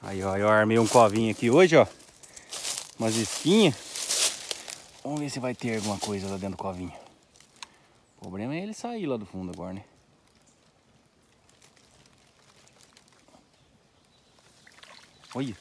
Aí, ó, eu armei um covinho aqui hoje, ó. Umas esquinhas. Vamos ver se vai ter alguma coisa lá dentro do covinho. O problema é ele sair lá do fundo agora, né? Olha.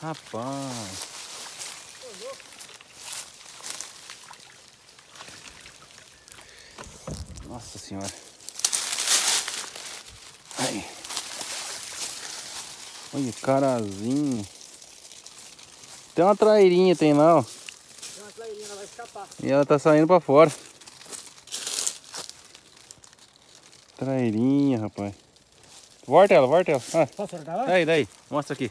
Rapaz. Nossa senhora. Aí. Olha, carazinho. Tem uma trairinha, tem lá, ó. Tem uma trairinha, ela vai escapar. E ela tá saindo pra fora. Trairinha, rapaz. Volta ela, volta ela. Ah, Posso soltar ela? daí, daí. Mostra aqui.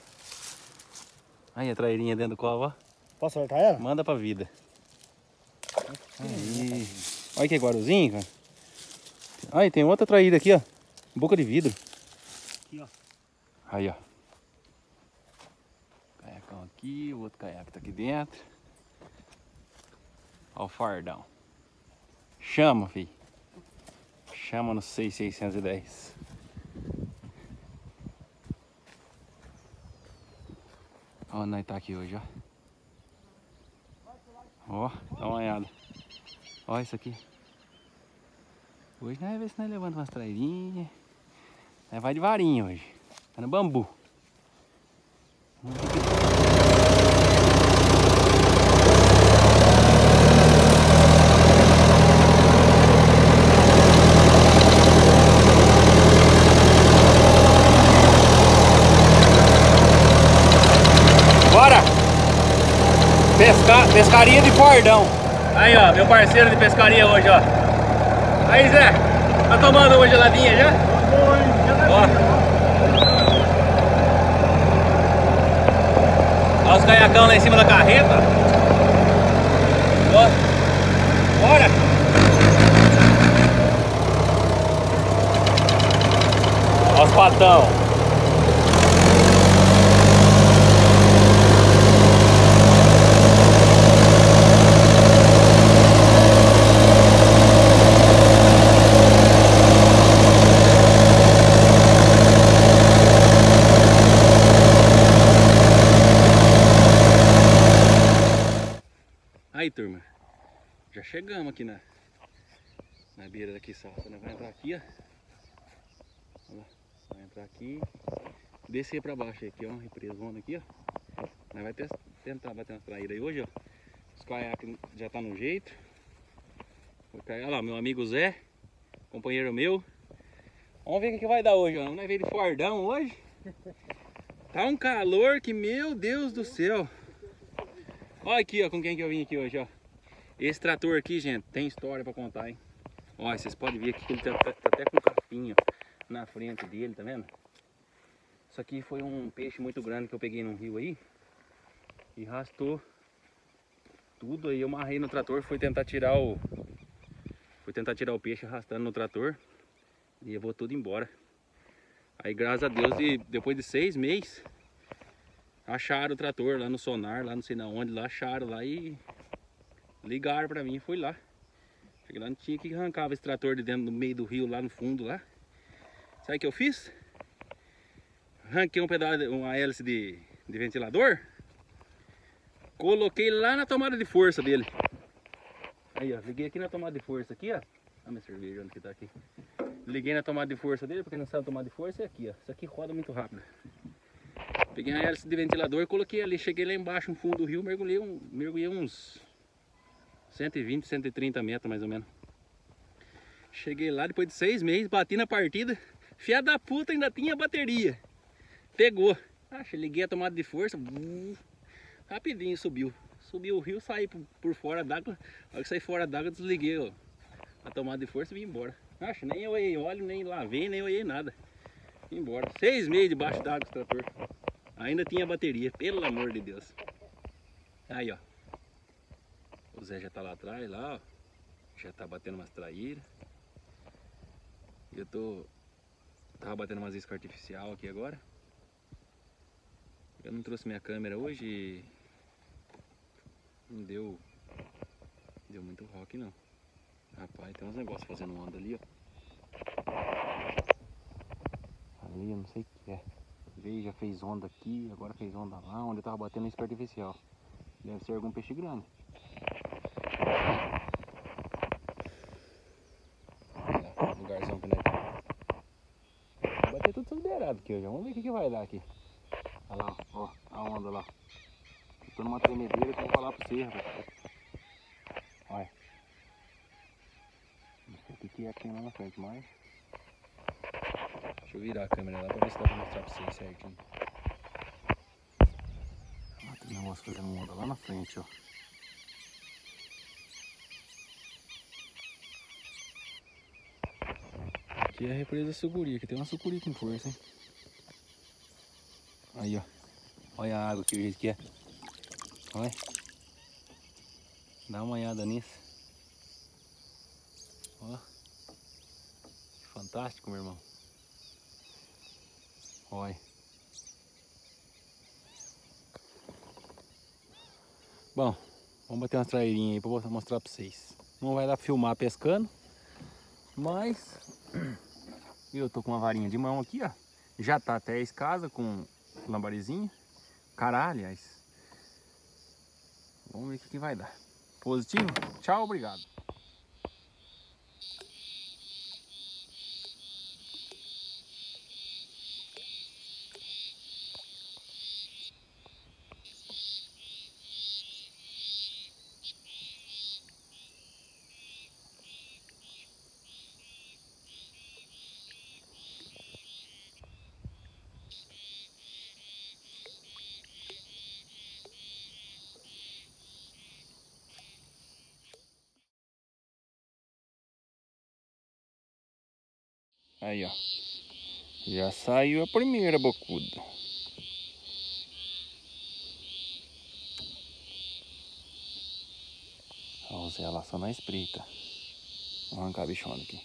Aí a trairinha dentro do colo, ó. Posso soltar ela? Manda pra vida. Aí. Olha que guaruzinho, cara. Aí, tem outra traída aqui, ó. Boca de vidro. Aqui, ó. Aí, ó. Aqui, o outro caiaque tá aqui dentro. Ó o fardão. Chama, filho. Chama no 6610. Ó, nós tá aqui hoje, ó. Ó, dá uma olhada. Ó isso aqui. Hoje nós vamos ver se nós levantamos umas trairinhas. Nós vai de varinha hoje. Tá no bambu. Bora! Pescaria de Fordão. Aí, ó, meu parceiro de pescaria hoje, ó. Aí, Zé, tá tomando uma geladinha já? Ó. Olha os caiacão lá em cima da carreta. Ó. Bora! Olha os patão. Aí, turma. Já chegamos aqui na, na beira daqui, salsa. Né? Vai entrar aqui, ó. Vai entrar aqui. Descer pra baixo aqui, ó. Uma represona aqui, ó. Nós vai tes- tentar bater umas traíras aí hoje, ó. Os caiaques já tá no jeito. Olha lá, meu amigo Zé. Companheiro meu. Vamos ver o que, vai dar hoje, ó. Nós veio de Fordão hoje. Tá um calor que, meu Deus do céu. Olha aqui, ó, com quem que eu vim aqui hoje, ó. Esse trator aqui, gente, tem história pra contar, hein? Olha, vocês podem ver aqui que ele tá, tá- tá até com capinho na frente dele, tá vendo? Isso aqui foi um peixe muito grande que eu peguei num rio aí. E arrastou tudo aí. Eu marrei no trator, fui tentar tirar o... Fui tentar tirar o peixe arrastando no trator. E levou tudo embora. Aí, graças a Deus, e depois de seis meses, acharam o trator lá no sonar, lá não sei na onde, lá acharam lá e ligaram pra mim e fui lá. Cheguei lá, não tinha que arrancava esse trator de dentro do meio do rio, lá no fundo lá. Sabe o que eu fiz? Arranquei um pedaço, uma hélice de, de ventilador, coloquei lá na tomada de força dele. Aí ó, liguei aqui na tomada de força aqui, ó. Olha minha cerveja onde que tá aqui. Liguei na tomada de força dele, porque não sabe tomada de força é aqui, ó. Isso aqui roda muito rápido. Peguei a hélice de ventilador, coloquei ali, cheguei lá embaixo no fundo do rio, mergulhei, um, mergulhei uns 120, 130 metros mais ou menos. Cheguei lá depois de seis meses, bati na partida, fia da puta ainda tinha bateria. Pegou. Ah, liguei a tomada de força, rapidinho subiu. Subiu o rio, saí por, por fora d'água. A hora que saí fora d'água, desliguei ó, a tomada de força e vim embora. Acho, nem olhei óleo, nem lavei, nem olhei nada. Vim embora. Seis meses debaixo d'água esse trator. Ainda tinha bateria, pelo amor de Deus. Aí, ó. O Zé já tá lá atrás, lá, ó. Já tá batendo umas traíras. Eu tô... Tava batendo umas iscas artificial aqui agora. Eu não trouxe minha câmera hoje. Não deu... Deu muito rock, não. Rapaz, tem uns negócios fazendo onda ali, ó. Ali, eu não sei o que é. Veio, já fez onda aqui, agora fez onda lá, onde eu tava batendo isca artificial. Deve ser algum peixe grande. O lugarzão que nós tá. Vou bater tudo sobre aqui hoje. Vamos ver o que, que vai dar aqui. Olha lá, ó, a onda lá. Eu tô numa tremedeira que eu vou falar pra você. Olha. Não sei o que, é tem lá na frente, mas. Deixa eu virar a câmera lá pra ver se dá pra mostrar pra vocês certinho. Tem um negócio fazendo onda lá na frente, ó. Aqui é a represa sucuri, aqui tem uma sucuri com força, hein? Aí, ó. Olha a água aqui, o jeito que é. Olha. Dá uma olhada nisso. Ó. Fantástico, meu irmão. Olha. Bom, vamos bater umas trairinhas aí pra mostrar pra vocês. Não vai dar pra filmar pescando, mas eu tô com uma varinha de mão aqui, ó. Já tá até a escasa com lambarizinho. Caralho, aliás. Vamos ver o que, que vai dar. Positivo? Tchau, obrigado. Aí, ó. Já saiu a primeira bocuda. Ó, o Zé lá só na espreita. Vamos arrancar a bichona aqui.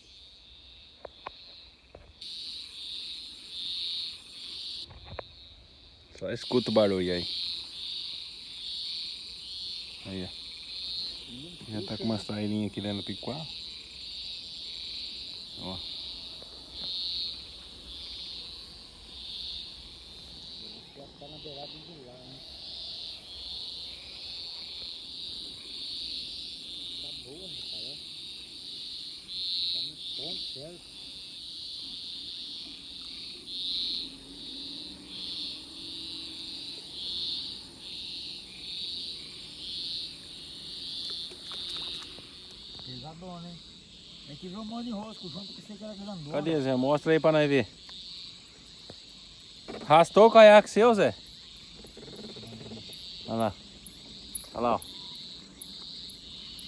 Só escuta o barulho aí. Aí, ó. Já tá com umas trailinhas aqui dentro do picual. Ó. Já tá na beirada de lá, né? Tá boa, rapaz, ó. Tá no ponto certo. Pesadona, hein? Tem que ver o mão de rosco junto que você que era grandona. Cadê, Zé? Mostra aí pra nós ver. Rastou o caiaque seu, Zé? Olha lá. Olha lá, ó.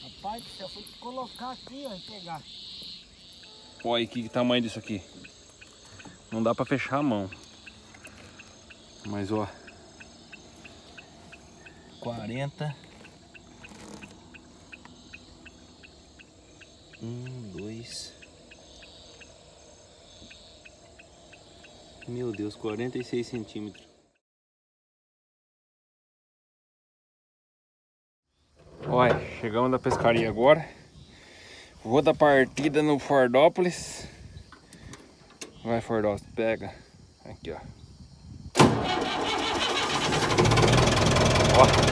Rapaz do céu, foi colocar aqui, ó, e pegar. Olha que que tamanho disso aqui. Não dá pra fechar a mão. Mas, ó. 40. Um, dois. Meu Deus, 46 centímetros. Olha, chegamos da pescaria agora. Vou dar partida no Fordópolis. Vai, Fordópolis, pega. Aqui, ó. Ó.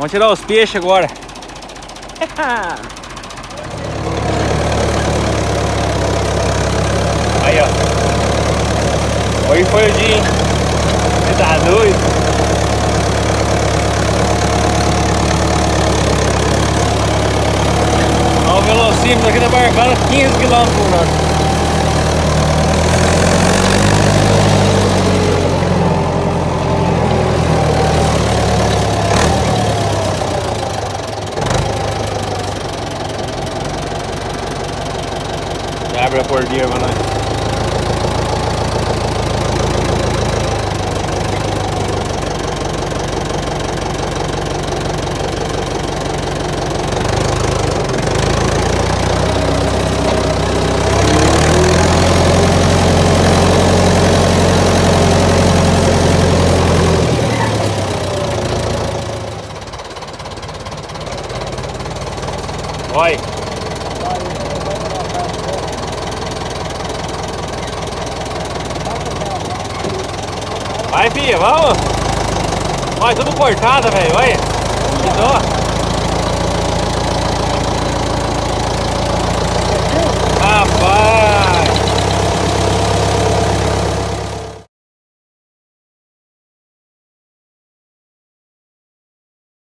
Vamos tirar os peixes agora. Aí, ó. Hoje foi o dia, hein? Você tá doido? Olha o velocímetro aqui da barcada, 15 km por hora. video, haven't I? Vai, filha, vamos. Vai, tudo cortada, velho, olha. Que dó.